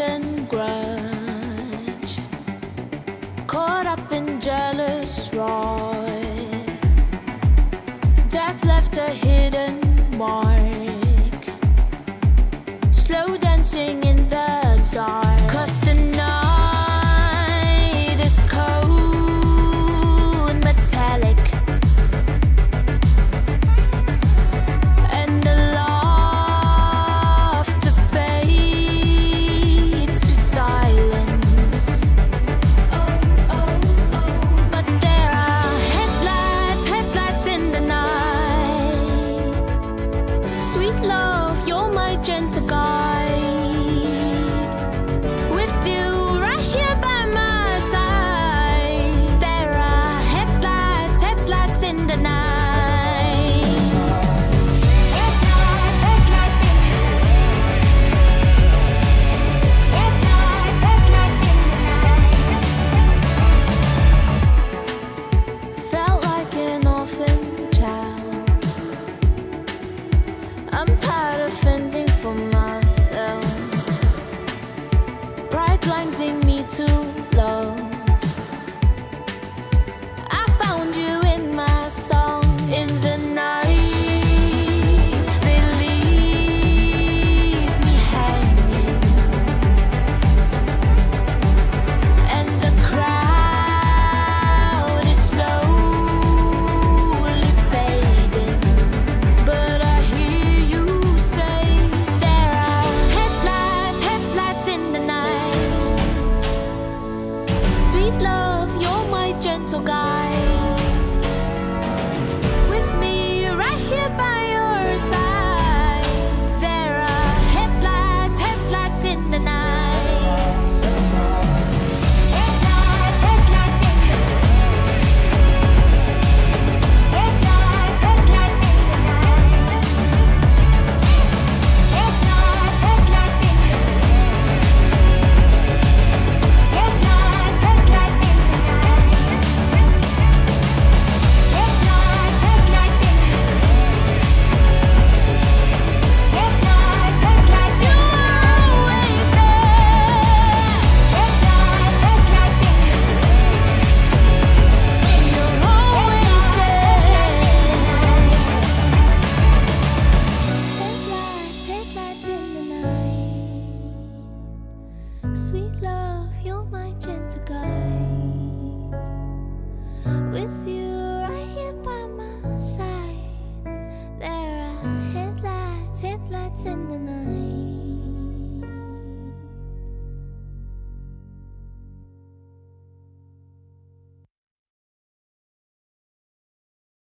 and grudge, caught up in jealous rage. I'm tired of fending for myself. Pride blinding me to send another